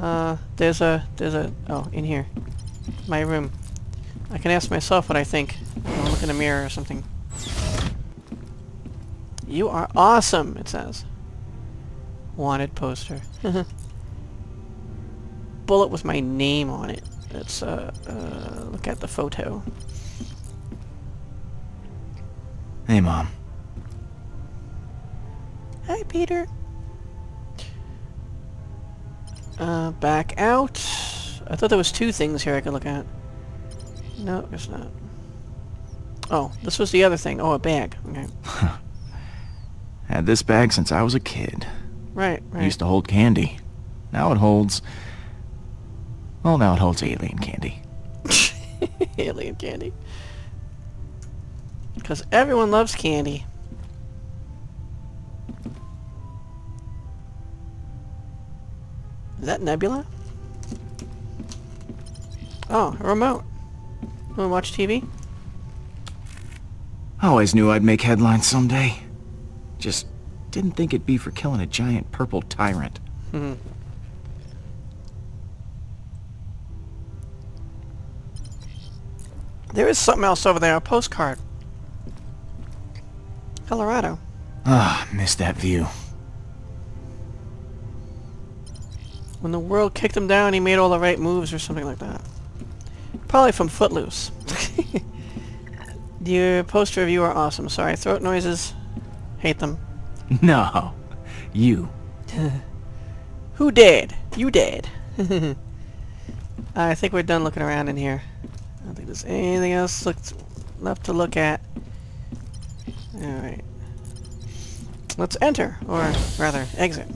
Uh, there's a, there's a, oh, in here. My room. I can ask myself what I think. I'll look in a mirror or something. You are awesome, it says. Wanted poster. Bullet with my name on it. Let's, uh, uh, look at the photo. Hey, Mom. Hi, Peter. Uh, back out. I thought there was two things here I could look at. No, there's not. Oh, this was the other thing. Oh, a bag. Okay. Had this bag since I was a kid. Right, right. Used to hold candy. Now it holds... Well, now it holds alien candy. Alien candy. Because everyone loves candy. Is that Nebula? Oh, a remote. Wanna watch TV? I Always knew I'd make headlines someday. Just didn't think it'd be for killing a giant purple tyrant. Hmm. There is something else over there, a postcard. Colorado. Ah, missed that view. When the world kicked him down, he made all the right moves or something like that. Probably from Footloose. Your poster of you are awesome. Sorry, throat noises. Hate them. No. You. Who did? You did. I think we're done looking around in here. I don't think there's anything else left to look at. Alright. Let's enter, or rather, exit.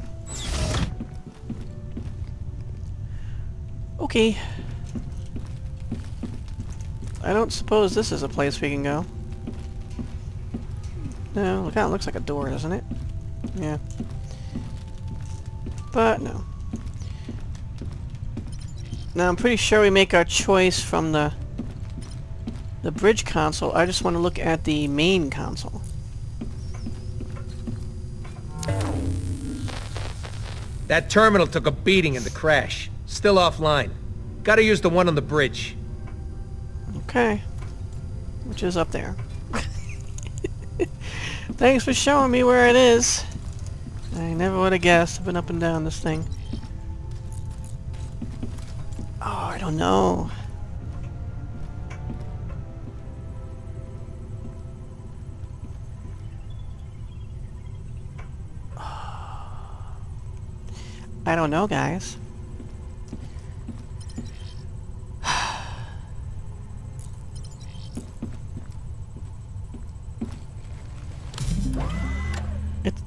Okay. I don't suppose this is a place we can go. No, it kind of looks like a door, doesn't it? Yeah. But no. Now I'm pretty sure we make our choice from the the bridge console. I just want to look at the main console. That terminal took a beating in the crash. Still offline. Gotta use the one on the bridge. Okay. Which is up there. Thanks for showing me where it is. I never would have guessed. I've been up and down this thing. Oh, I don't know. I don't know, guys.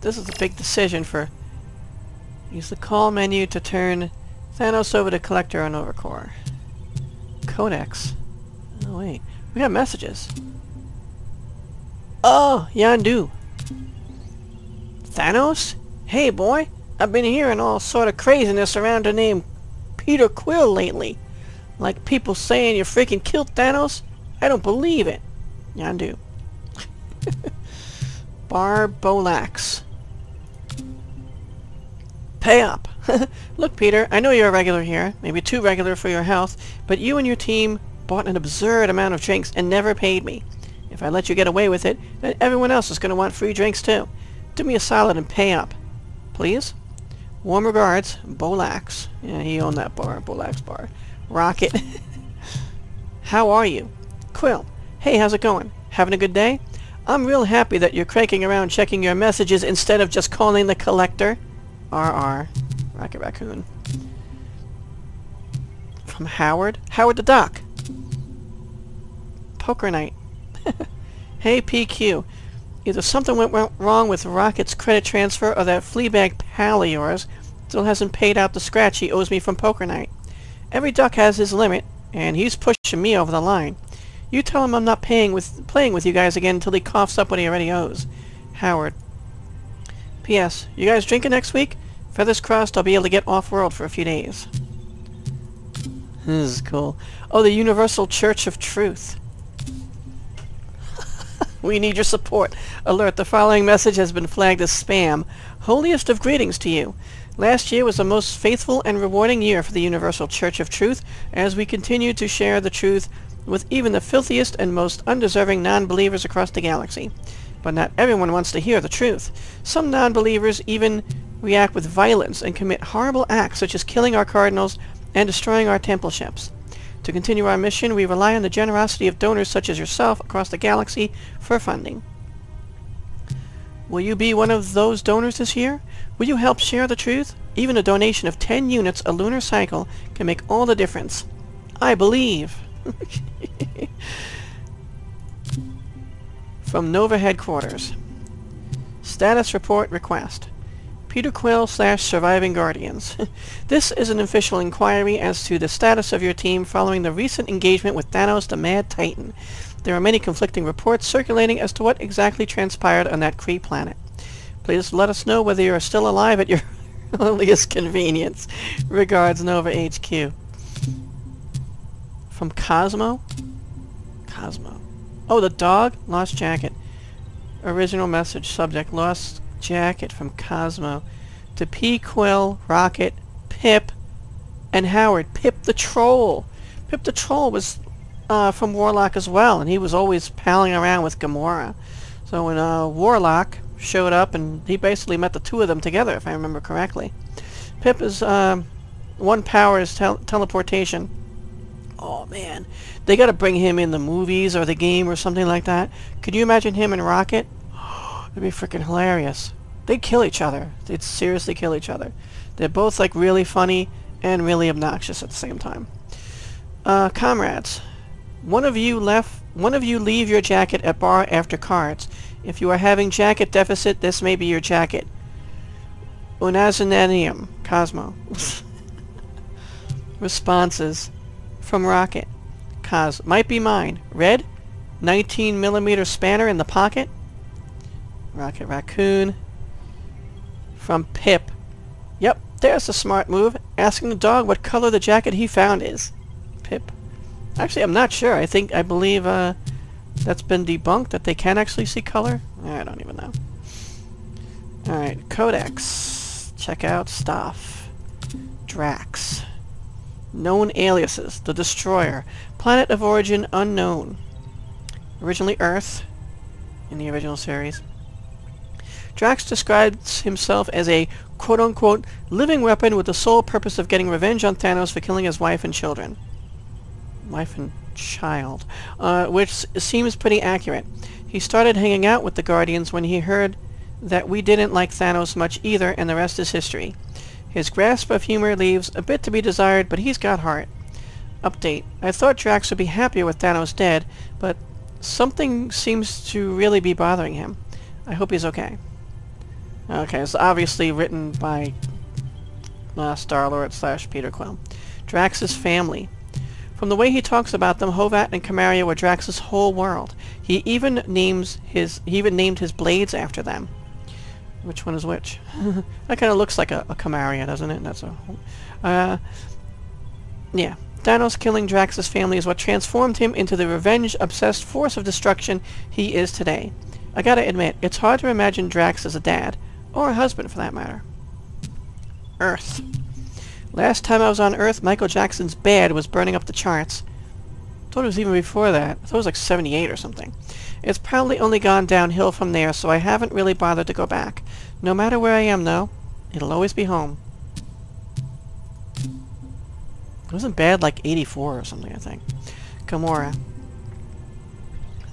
This is a big decision for... Use the call menu to turn Thanos over to Collector on Overcore. Codex. Oh wait, we got messages. Oh, Yondu. Thanos? Hey boy, I've been hearing all sort of craziness around the name Peter Quill lately. Like people saying you freaking killed Thanos? I don't believe it. Yondu. Barbolax. Pay up. Look, Peter, I know you're a regular here, maybe too regular for your health, but you and your team bought an absurd amount of drinks and never paid me. If I let you get away with it, then everyone else is going to want free drinks too. Do me a solid and pay up. Please? Warm regards, Bolax. Yeah, he owned that bar, Bolax bar. Rocket. How are you? Quill. Hey, how's it going? Having a good day? I'm real happy that you're cranking around checking your messages instead of just calling the collector. RR. Rocket Raccoon. From Howard? Howard the Duck. Poker Night. hey PQ. Either something went wrong with Rocket's credit transfer or that Fleabag pal of yours still hasn't paid out the scratch he owes me from Poker Night. Every duck has his limit, and he's pushing me over the line. You tell him I'm not paying with playing with you guys again until he coughs up what he already owes. Howard. P.S. You guys drinking next week? Feathers crossed I'll be able to get off-world for a few days. This is cool. Oh, the Universal Church of Truth. we need your support. Alert, the following message has been flagged as spam. Holiest of greetings to you. Last year was the most faithful and rewarding year for the Universal Church of Truth as we continued to share the truth with even the filthiest and most undeserving non-believers across the galaxy. But not everyone wants to hear the truth. Some non-believers even react with violence and commit horrible acts such as killing our cardinals and destroying our temple ships. To continue our mission, we rely on the generosity of donors such as yourself across the galaxy for funding. Will you be one of those donors this year? Will you help share the truth? Even a donation of 10 units a lunar cycle can make all the difference. I believe. From Nova Headquarters. Status report request. Peter Quill slash Surviving Guardians. this is an official inquiry as to the status of your team following the recent engagement with Thanos the Mad Titan. There are many conflicting reports circulating as to what exactly transpired on that Kree planet. Please let us know whether you are still alive at your earliest convenience. Regards, Nova HQ. From Cosmo? Cosmo. Oh, the dog? Lost jacket. Original message. Subject. Lost jacket from Cosmo. To P. Quill, Rocket, Pip, and Howard. Pip the Troll. Pip the Troll was uh, from Warlock as well, and he was always palling around with Gamora. So when uh, Warlock showed up, and he basically met the two of them together, if I remember correctly. Pip is, uh, one power is tel teleportation. Oh man, they gotta bring him in the movies or the game or something like that. Could you imagine him and Rocket? It'd be freaking hilarious. They'd kill each other. They'd seriously kill each other. They're both like really funny and really obnoxious at the same time. Uh, comrades, one of you left. One of you leave your jacket at bar after cards. If you are having jacket deficit, this may be your jacket. Unazananium, Cosmo. Responses from Rocket. Cos might be mine. Red, 19 millimeter spanner in the pocket. Rocket Raccoon. From Pip. Yep, there's a smart move. Asking the dog what color the jacket he found is. Pip. Actually, I'm not sure. I think, I believe, uh, that's been debunked, that they can actually see color. I don't even know. Alright, Codex. Check out stuff. Drax. Known aliases. The Destroyer. Planet of origin unknown. Originally Earth, in the original series. Drax describes himself as a quote-unquote living weapon with the sole purpose of getting revenge on Thanos for killing his wife and children. Wife and child. Uh, which seems pretty accurate. He started hanging out with the Guardians when he heard that we didn't like Thanos much either, and the rest is history. His grasp of humor leaves a bit to be desired, but he's got heart. Update. I thought Drax would be happier with Thanos dead, but something seems to really be bothering him. I hope he's okay. Okay, it's obviously written by uh, Star-Lord slash Peter Quill. Drax's family. From the way he talks about them, Hovat and Kamaria were Drax's whole world. He even names his he even named his blades after them. Which one is which? that kind of looks like a, a Kamaria, doesn't it? That's a uh, yeah. Thanos killing Drax's family is what transformed him into the revenge-obsessed force of destruction he is today. I gotta admit, it's hard to imagine Drax as a dad, or a husband for that matter. Earth. Last time I was on Earth, Michael Jackson's Bad was burning up the charts. I thought it was even before that. I thought it was like 78 or something. It's probably only gone downhill from there, so I haven't really bothered to go back. No matter where I am, though, it'll always be home. It wasn't bad like 84 or something, I think. Gamora.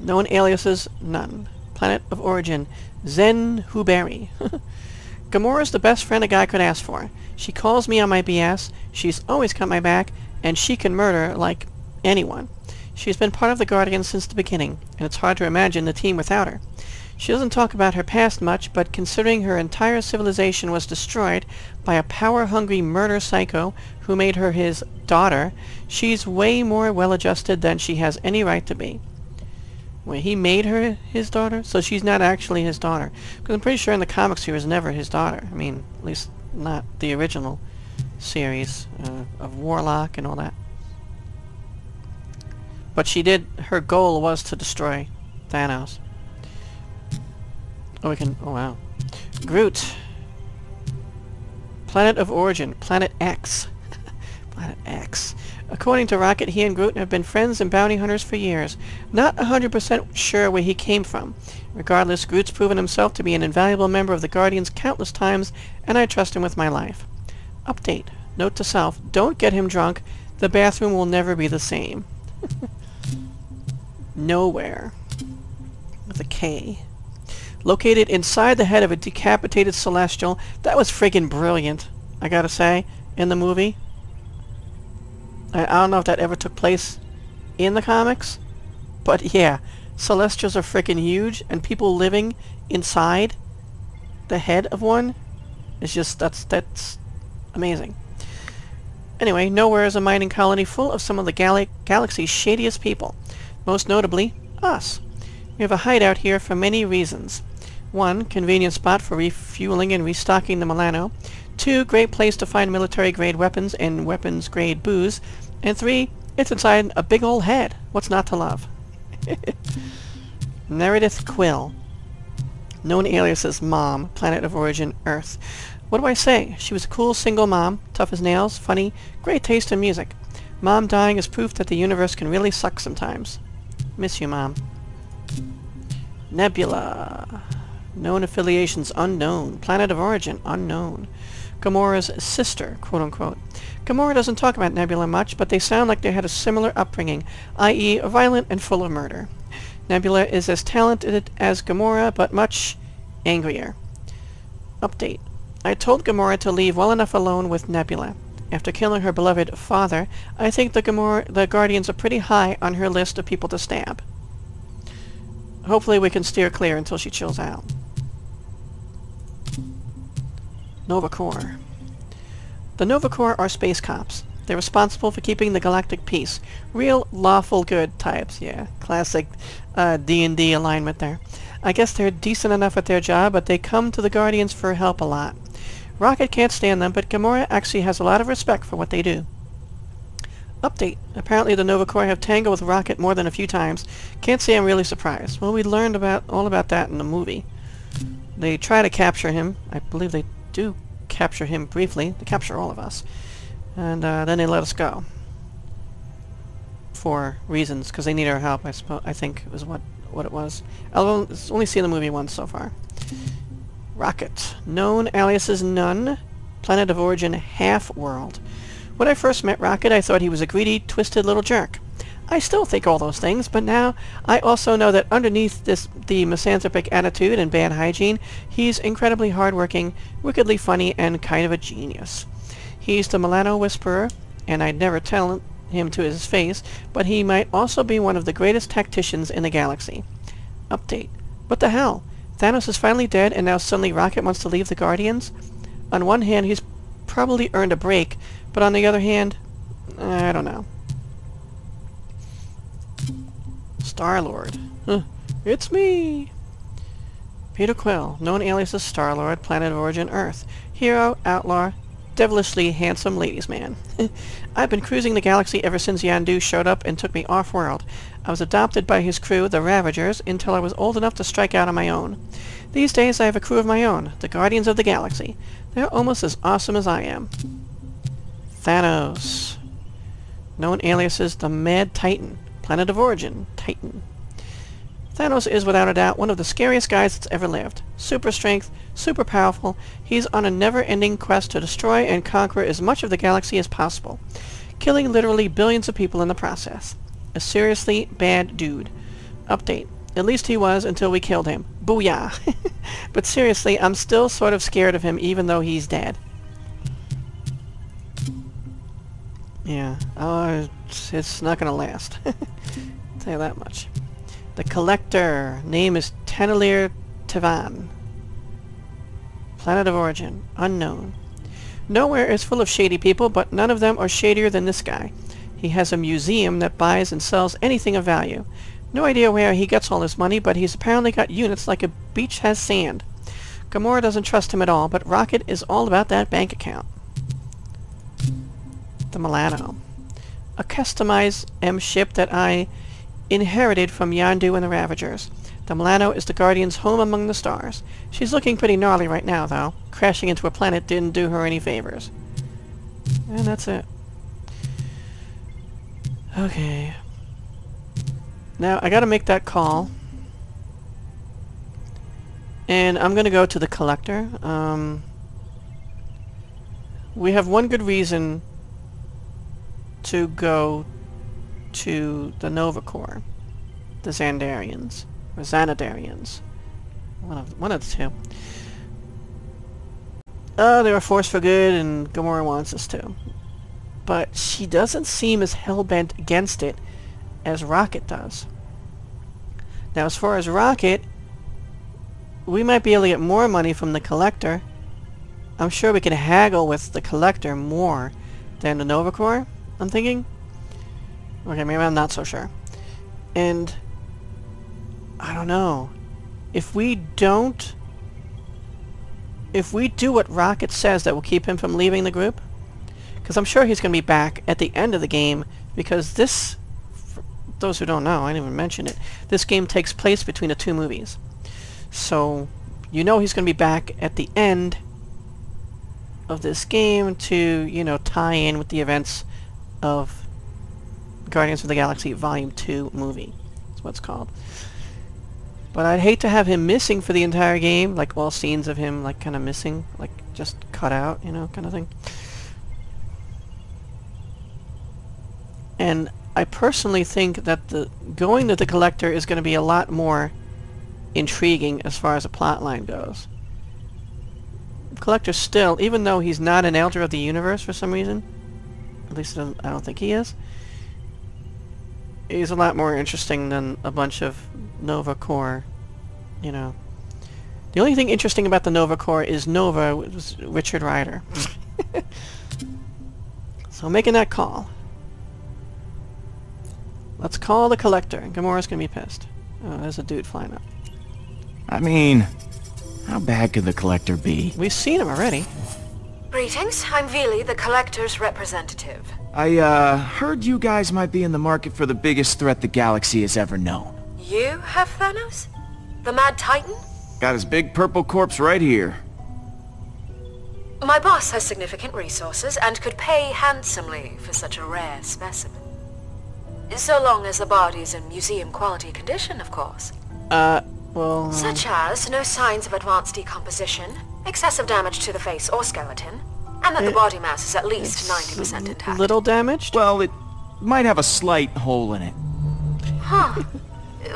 Known aliases, none. Planet of origin, Zen-Whoberi. Gamora's the best friend a guy could ask for. She calls me on my BS, she's always got my back, and she can murder like anyone. She's been part of the Guardians since the beginning, and it's hard to imagine the team without her. She doesn't talk about her past much, but considering her entire civilization was destroyed by a power-hungry murder psycho who made her his daughter, she's way more well-adjusted than she has any right to be. Wait, he made her his daughter? So she's not actually his daughter. Because I'm pretty sure in the comics she was never his daughter. I mean, at least not the original series uh, of Warlock and all that. But she did, her goal was to destroy Thanos. Oh, we can, oh wow. Groot. Planet of origin, Planet X. Planet X. According to Rocket, he and Groot have been friends and bounty hunters for years. Not 100% sure where he came from. Regardless, Groot's proven himself to be an invaluable member of the Guardians countless times, and I trust him with my life. Update. Note to self, don't get him drunk. The bathroom will never be the same. Knowhere. With a K. Located inside the head of a decapitated Celestial. That was friggin' brilliant, I gotta say, in the movie. I, don't know if that ever took place in the comics, but yeah, Celestials are freaking huge, and people living inside the head of one is just, that's, that's amazing. Anyway, Knowhere is a mining colony full of some of the gal galaxy's shadiest people. Most notably, us. We have a hideout here for many reasons. One, convenient spot for refueling and restocking the Milano. Two, great place to find military-grade weapons and weapons-grade booze. And three, it's inside a big old head. What's not to love? Meredith Quill. Known alias as Mom, planet of origin Earth. What do I say? She was a cool single mom, tough as nails, funny, great taste in music. Mom dying is proof that the universe can really suck sometimes. Miss you, Mom. Nebula. Known affiliations unknown. Planet of origin unknown. Gamora's sister, quote-unquote. Gamora doesn't talk about Nebula much, but they sound like they had a similar upbringing, i.e. violent and full of murder. Nebula is as talented as Gamora, but much angrier. Update. I told Gamora to leave well enough alone with Nebula. After killing her beloved father, I think the, Gamora, the Guardians are pretty high on her list of people to stab. Hopefully we can steer clear until she chills out. Nova Corps. The Nova Corps are space cops. They're responsible for keeping the galactic peace. Real lawful good types, yeah. Classic D&D uh, alignment there. I guess they're decent enough at their job, but they come to the Guardians for help a lot. Rocket can't stand them, but Gamora actually has a lot of respect for what they do. Update. Apparently the Nova Corps have tangled with Rocket more than a few times. Can't say I'm really surprised. Well, we learned about all about that in the movie. They try to capture him. I believe they do capture him briefly. They capture all of us. And uh, then they let us go. For reasons, because they need our help, I suppose. I think was what, what it was. I've only seen the movie once so far. Rocket. Known aliases none. Planet of origin Halfworld. When I first met Rocket, I thought he was a greedy, twisted little jerk. I still think all those things, but now I also know that underneath this the misanthropic attitude and bad hygiene, he's incredibly hardworking, wickedly funny, and kind of a genius. He's the Milano Whisperer, and I'd never tell him to his face, but he might also be one of the greatest tacticians in the galaxy. Update. What the hell? Thanos is finally dead, and now suddenly Rocket wants to leave the Guardians? On one hand, he's probably earned a break, but on the other hand, I don't know. Star-Lord. Huh. It's me! Peter Quill, known alias as Star-Lord, planet of origin Earth. Hero, outlaw, devilishly handsome ladies man. I've been cruising the galaxy ever since Yondu showed up and took me off-world. I was adopted by his crew, the Ravagers, until I was old enough to strike out on my own. These days I have a crew of my own, the Guardians of the Galaxy. They're almost as awesome as I am. Thanos. Known aliases the Mad Titan. Planet of origin, Titan. Thanos is without a doubt one of the scariest guys that's ever lived. Super strength, super powerful, he's on a never-ending quest to destroy and conquer as much of the galaxy as possible, killing literally billions of people in the process. A seriously bad dude. Update. At least he was until we killed him. Booyah! but seriously, I'm still sort of scared of him even though he's dead. Yeah, oh, it's, it's not gonna last. tell you that much. The Collector. Name is Taneleer Tivan. Planet of origin. Unknown. Knowhere is full of shady people, but none of them are shadier than this guy. He has a museum that buys and sells anything of value. No idea where he gets all his money, but he's apparently got units like a beach has sand. Gamora doesn't trust him at all, but Rocket is all about that bank account. The Milano. A customized M ship that I inherited from Yondu and the Ravagers. The Milano is the Guardian's home among the stars. She's looking pretty gnarly right now, though. Crashing into a planet didn't do her any favors. And that's it. Okay. Now, I gotta make that call. And I'm gonna go to the collector. Um, we have one good reason to go to the Nova Corps. The Xandarians. Or Xanadarians. One of, one of the two. Uh, they're a force for good, and Gamora wants us to. But she doesn't seem as hell-bent against it as Rocket does. Now, as far as Rocket, we might be able to get more money from the Collector. I'm sure we can haggle with the Collector more than the Nova Corps, I'm thinking. Okay, maybe I'm not so sure. And... I don't know. If we don't... If we do what Rocket says that will keep him from leaving the group, because I'm sure he's going to be back at the end of the game, because this, those who don't know, I didn't even mention it, this game takes place between the two movies. So, you know he's going to be back at the end of this game to, you know, tie in with the events of Guardians of the Galaxy Volume 2 movie. That's what it's called. But I'd hate to have him missing for the entire game, like all scenes of him like kind of missing, like just cut out, you know, kind of thing. And I personally think that the going to the Collector is going to be a lot more intriguing as far as the plot line goes. Collector still, even though he's not an Elder of the Universe for some reason, at least I don't think he is, he's a lot more interesting than a bunch of Nova Corps, you know. The only thing interesting about the Nova Corps is Nova was Richard Rider. so making that call. Let's call the Collector. Gamora's gonna be pissed. Oh, there's a dude flying up. I mean, how bad could the Collector be? We've seen him already. Greetings, I'm Vili, the Collector's representative. I, uh, heard you guys might be in the market for the biggest threat the galaxy has ever known. You have Thanos? The Mad Titan? Got his big purple corpse right here. My boss has significant resources and could pay handsomely for such a rare specimen. So long as the body's in museum-quality condition, of course. Uh, well... um, Such as no signs of advanced decomposition, excessive damage to the face or skeleton, and that the eh, body mass is at least 90% intact. Little damaged? Well, it might have a slight hole in it. Huh.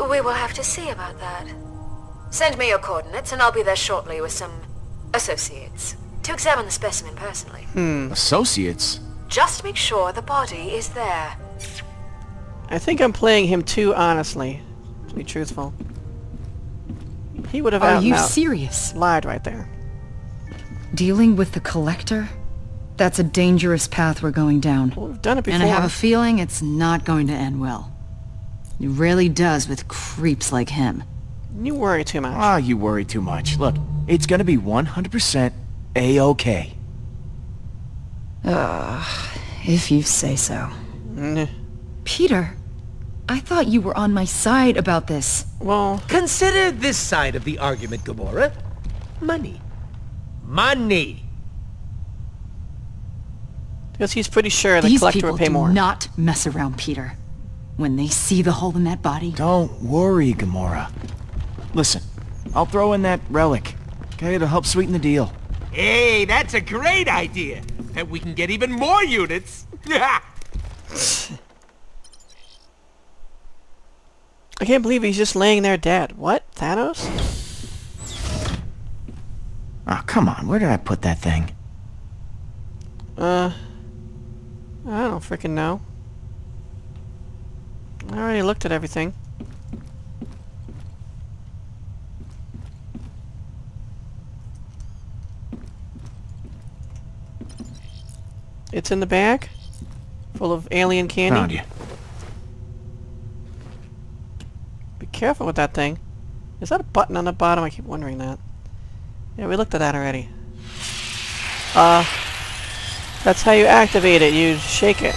We will have to see about that. Send me your coordinates and I'll be there shortly with some associates to examine the specimen personally. Hmm. Associates? Just make sure the body is there. I think I'm playing him too honestly, to be truthful. He would have Are out you out serious? lied right there. Dealing with the Collector? That's a dangerous path we're going down. Well, we've done it before. And I have a feeling it's not going to end well. It rarely does with creeps like him. You worry too much. Ah, you worry too much. Look, it's gonna be 100% A-okay. If you say so. Mm, Peter, I thought you were on my side about this. well, Consider this side of the argument, Gamora. Money. Money. because he's pretty sure the These collector people will pay do more. not mess around, Peter. When they see the hole in that body, Don't worry, Gamora. Listen, I'll throw in that relic. Okay, it'll help sweeten the deal. Hey, that's a great idea. And we can get even more units. I can't believe he's just laying there dead. What? Thanos? Oh, come on, where did I put that thing? Uh, I don't freaking know. I already looked at everything. It's in the bag? Full of alien candy? Found you. Be careful with that thing. Is that a button on the bottom? I keep wondering that. Yeah, we looked at that already. Uh, that's how you activate it. You shake it.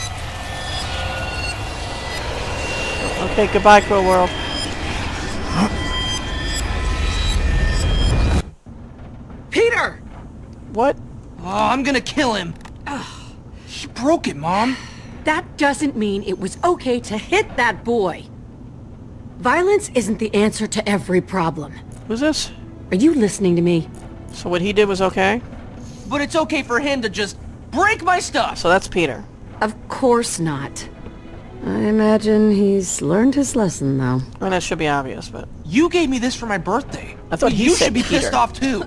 Okay, goodbye, Crow World. Peter! What? Oh, I'm gonna kill him. Ugh. He broke it, Mom. That doesn't mean it was okay to hit that boy. Violence isn't the answer to every problem. Who's this? Are you listening to me? So what he did was okay? But it's okay for him to just break my stuff. So that's Peter. Of course not. I imagine he's learned his lesson, though. I mean, that should be obvious, but... You gave me this for my birthday. I thought But he you said should be Peter. pissed off too.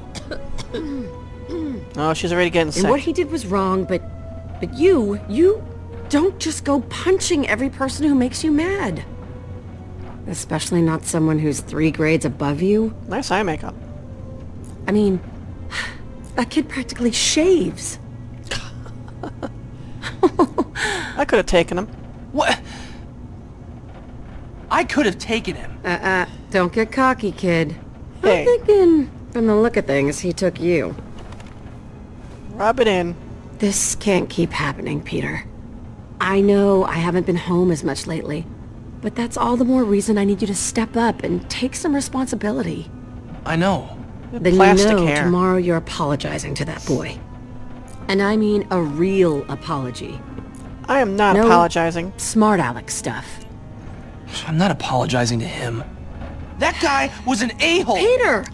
Oh, she's already getting sick. And what he did was wrong, but... But you, you don't just go punching every person who makes you mad. Especially not someone who's three grades above you. Nice eye makeup. I mean, that kid practically shaves. I could have taken him. What? I could have taken him. Uh-uh, don't get cocky, kid. Hey. I'm thinking, from the look of things, he took you. Rub it in. This can't keep happening, Peter. I know I haven't been home as much lately, but that's all the more reason I need you to step up and take some responsibility. I know. Then Plastic you know hair. tomorrow you're apologizing to that boy. And I mean a real apology. I am not No. apologizing. Smart Alex stuff. I'm not apologizing to him. That guy was an a-hole. Peter!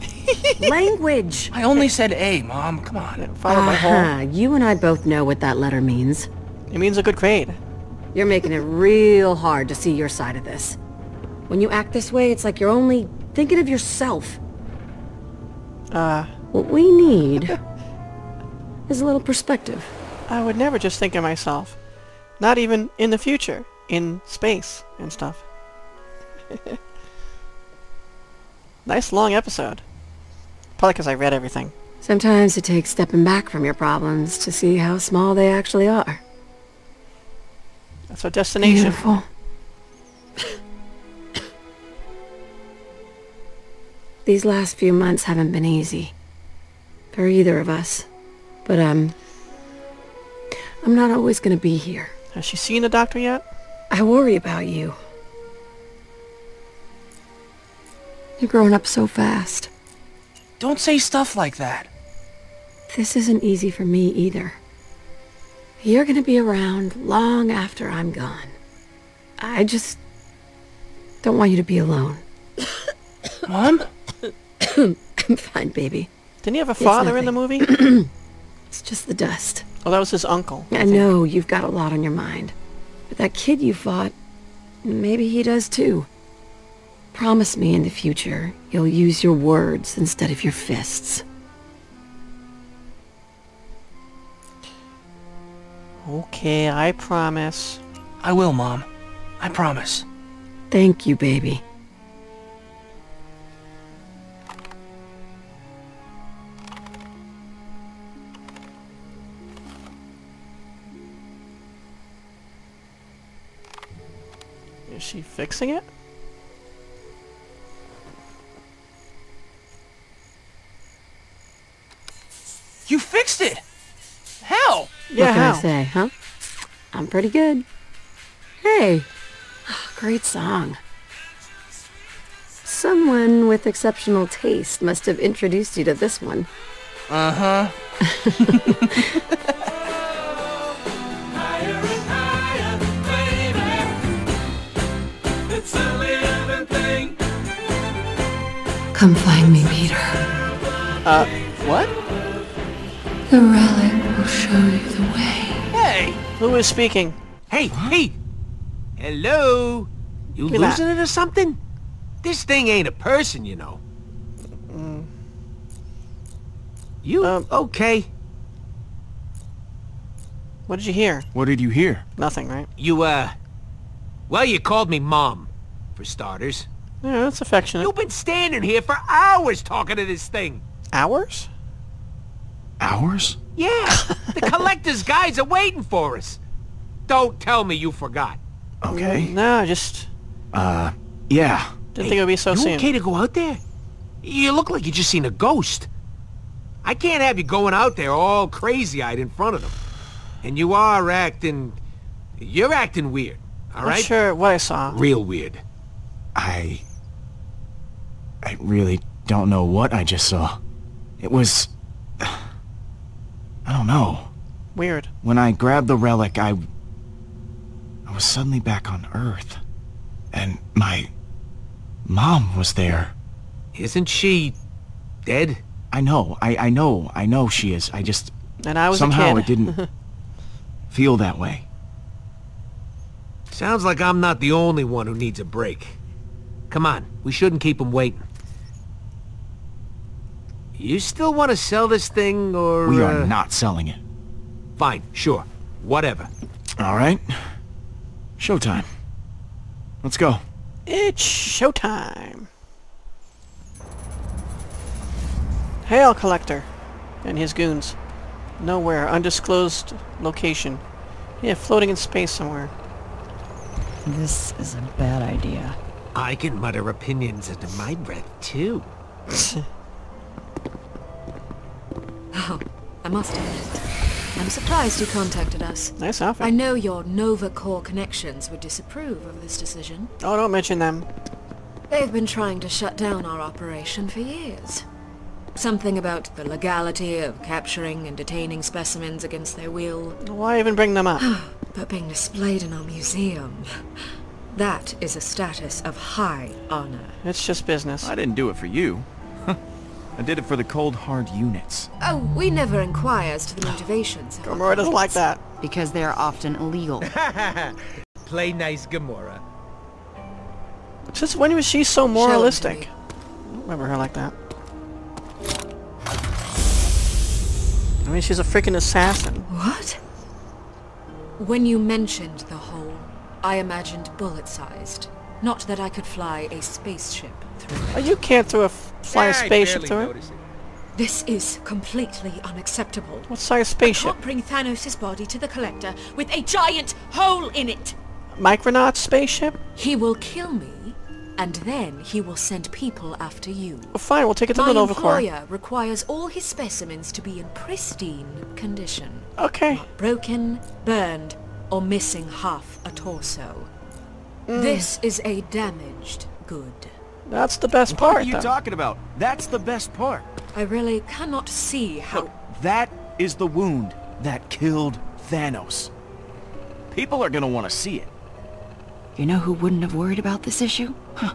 Language! I only said A, Mom. Come on. Follow my whole... Aha, you and I both know what that letter means. It means a good grade. You're making it real hard to see your side of this. When you act this way, it's like you're only thinking of yourself. Uh, What we need is a little perspective. I would never just think of myself. Not even in the future. In space and stuff. nice long episode. Probably because I read everything. Sometimes it takes stepping back from your problems to see how small they actually are. That's our destination. Beautiful. These last few months haven't been easy. For either of us. But, um... I'm not always gonna be here. Has she seen the doctor yet? I worry about you. You're growing up so fast. Don't say stuff like that. This isn't easy for me either. You're gonna be around long after I'm gone. I just don't want you to be alone. Mom? I'm fine, baby. Didn't he have a father in the movie? It's just the dust. oh, that was his uncle. I know you've got a lot on your mind. But that kid you fought, maybe he does too. Promise me in the future you'll use your words instead of your fists. Okay, I promise. I will, Mom. I promise. Thank you, baby. She fixing it? You fixed it! How? Yeah, what can how? I say, huh? I'm pretty good. Hey, great song. Someone with exceptional taste must have introduced you to this one. Uh-huh. Come find me, Peter. Uh, what? The relic will show you the way. Hey! Who is speaking? Hey, hey! Hello? You me that. losing it or something? This thing ain't a person, you know. You Um, okay? What did you hear? What did you hear? Nothing, right? You, uh... Well, you called me Mom, for starters. Yeah, that's affectionate. You've been standing here for hours talking to this thing. Hours? Hours? Yeah, the collector's guys are waiting for us. Don't tell me you forgot. Okay. No, just Uh, yeah. didn't think it would be so you soon. okay to go out there? You look like you just seen a ghost. I can't have you going out there all crazy-eyed in front of them. And you are acting... You're acting weird, all Not right? sure what I saw. Real weird. I... I really don't know what I just saw. It was... I don't know. Weird. When I grabbed the relic, I... I was suddenly back on Earth. And my... Mom was there. Isn't she... dead? I know, I, I know, I know she is. I just... And I was Somehow it didn't feel that way. Sounds like I'm not the only one who needs a break. Come on, we shouldn't keep him waiting. You still want to sell this thing, or... We are uh, not selling it. Fine, sure. Whatever. All right. Showtime. Let's go. It's showtime. Hail Collector and his goons. Knowhere. Undisclosed location. Yeah, floating in space somewhere. This is a bad idea. I can mutter opinions under my breath, too. I must admit, I'm surprised you contacted us. Nice outfit. I know your Nova Corps connections would disapprove of this decision. Oh, don't mention them. They've been trying to shut down our operation for years. Something about the legality of capturing and detaining specimens against their will, Why even bring them up? but being displayed in our museum. That is a status of high honor. It's just business. I didn't do it for you. I did it for the cold, hard units. Oh, we never inquire as to the motivations. of Gamora doesn't like that. Because they're often illegal. Play nice, Gamora. Since when was she so Show 'em to moralistic? I don't remember her like that. I mean, she's a freaking assassin. What? When you mentioned the hole, I imagined bullet-sized. Not that I could fly a spaceship through it. Oh, you can't throw a f- fly a I spaceship barely through it. This is completely unacceptable. What size spaceship? Can't bring Thanos' body to the Collector with a giant hole in it! Micronaut spaceship? He will kill me, and then he will send people after you. Well, fine, we'll take it to My the Nova Corps. My employer requires all his specimens to be in pristine condition. Okay. Not Broken, burned, or missing half a torso. Mm. This is a damaged good. That's the best part. What are you though. talking about? That's the best part. I really cannot see how... That is the wound that killed Thanos. People are gonna want to see it. You know who wouldn't have worried about this issue? Huh.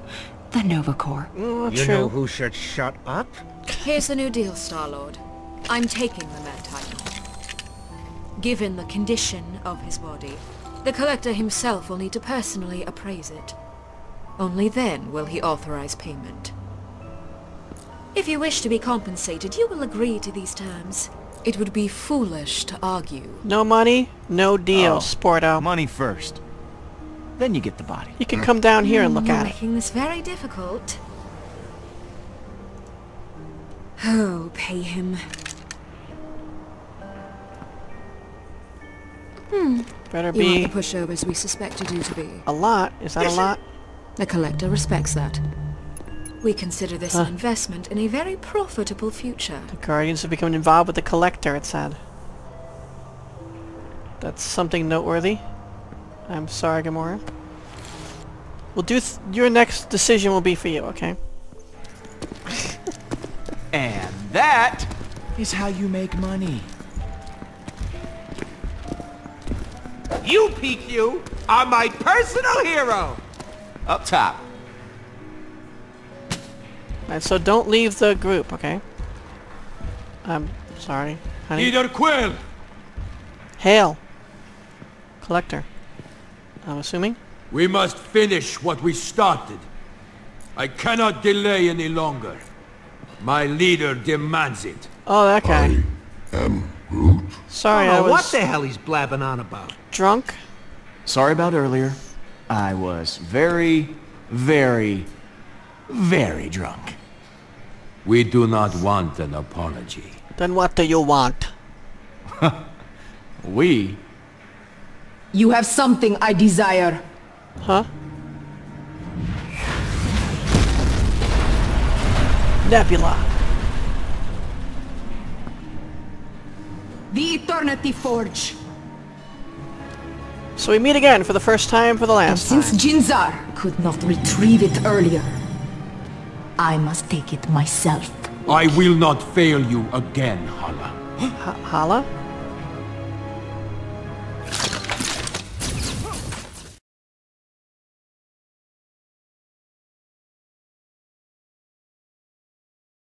The Nova Corps. Mm, You true. know who should shut up? Here's the new deal, Star-Lord. I'm taking the Mad Titan. Given the condition of his body, the Collector himself will need to personally appraise it. Only then will he authorize payment. If you wish to be compensated, you will agree to these terms. It would be foolish to argue. No money, no deal, Oh. Sporto. Money first. Then you get the body. You can come down here and look You're at it. making this very difficult. Oh, pay him. Hmm. Better You be are the pushovers we suspected you to be. a lot. Is that a lot? The Collector respects that. We consider this Huh. an investment in a very profitable future. The Guardians have become involved with the Collector, it said. That's something noteworthy. I'm sorry, Gamora. We'll do th your next decision will be for you, okay? And that is how you make money. You, PQ, are my personal hero! Up top. Alright, so don't leave the group, okay? I'm sorry, honey. Leader Quill! Hail! Collector. I'm assuming? We must finish what we started. I cannot delay any longer. My leader demands it. Oh, that guy. Sorry, oh, I I don't know was what the hell he's blabbing on about. drunk. Sorry about earlier. I was very, very, very drunk. We do not want an apology. Then what do you want? We You have something I desire. Huh? Nebula. The Eternity Forge. So we meet again for the first time for the And last time. since Jinzar could not retrieve it earlier, I must take it myself. I will not fail you again, Hala. H- Hala?